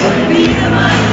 Be the man.